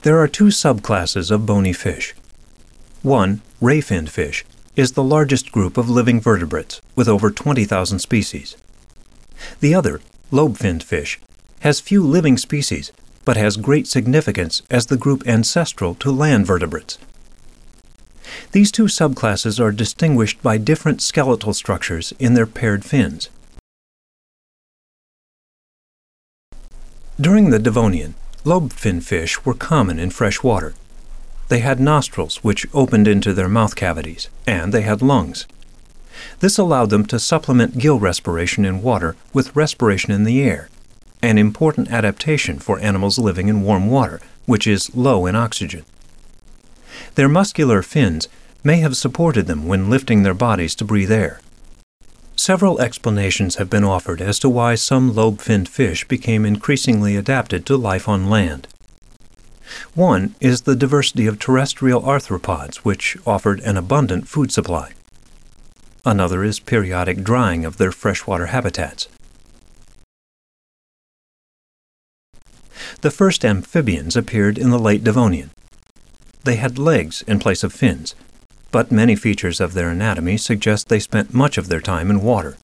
There are two subclasses of bony fish. One, ray-finned fish, is the largest group of living vertebrates, with over 20,000 species. The other, lobe-finned fish, has few living species, but has great significance as the group ancestral to land vertebrates. These two subclasses are distinguished by different skeletal structures in their paired fins. During the Devonian, lobe-fin fish were common in fresh water. They had nostrils which opened into their mouth cavities, and they had lungs. This allowed them to supplement gill respiration in water with respiration in the air, an important adaptation for animals living in warm water, which is low in oxygen. Their muscular fins may have supported them when lifting their bodies to breathe air. Several explanations have been offered as to why some lobe-finned fish became increasingly adapted to life on land. One is the diversity of terrestrial arthropods, which offered an abundant food supply. Another is periodic drying of their freshwater habitats. The first amphibians appeared in the late Devonian. They had legs in place of fins, but many features of their anatomy suggest they spent much of their time in water.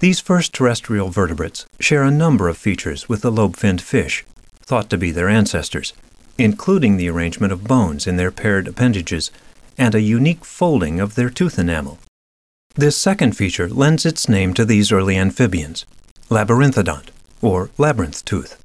These first terrestrial vertebrates share a number of features with the lobe-finned fish, thought to be their ancestors, including the arrangement of bones in their paired appendages and a unique folding of their tooth enamel. This second feature lends its name to these early amphibians, labyrinthodont, or labyrinth tooth.